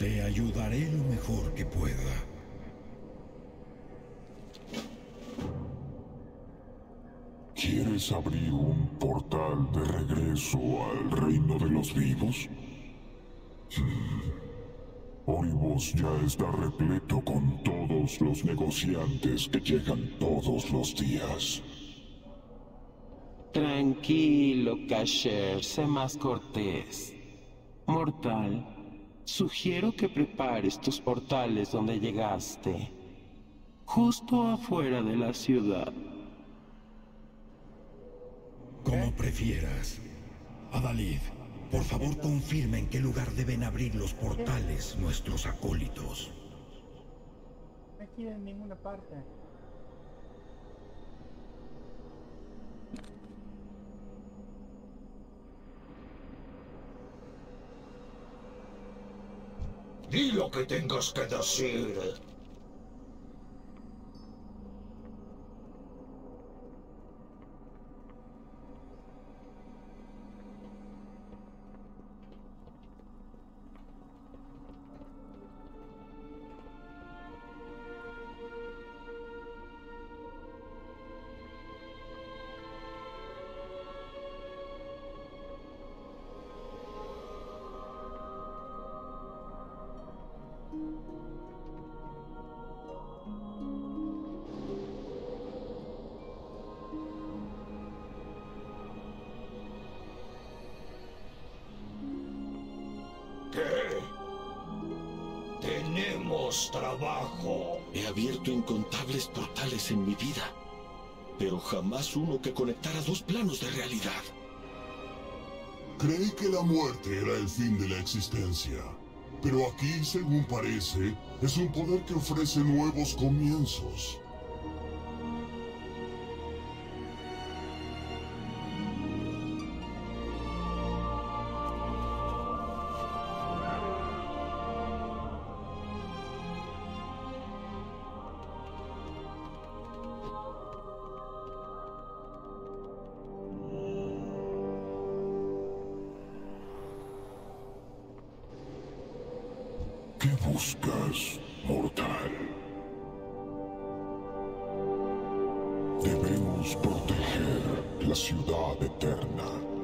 Te ayudaré lo mejor que pueda. ¿Quieres abrir un portal de regreso al reino de los vivos? Oribos ya está repleto con todos los negociantes que llegan todos los días. Tranquilo, Kasher, sé más cortés. Mortal, sugiero que prepares tus portales donde llegaste, justo afuera de la ciudad. Como prefieras. Adalid, por favor confirma en qué lugar deben abrir los portales nuestros acólitos. Aquí en ninguna parte. Di lo que tengas que decir. Tenemos trabajo. He abierto incontables portales en mi vida, pero jamás uno que conectara dos planos de realidad. Creí que la muerte era el fin de la existencia. Pero aquí, según parece, es un poder que ofrece nuevos comienzos. ¿Qué buscas, mortal? Debemos proteger la ciudad eterna.